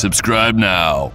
Subscribe now.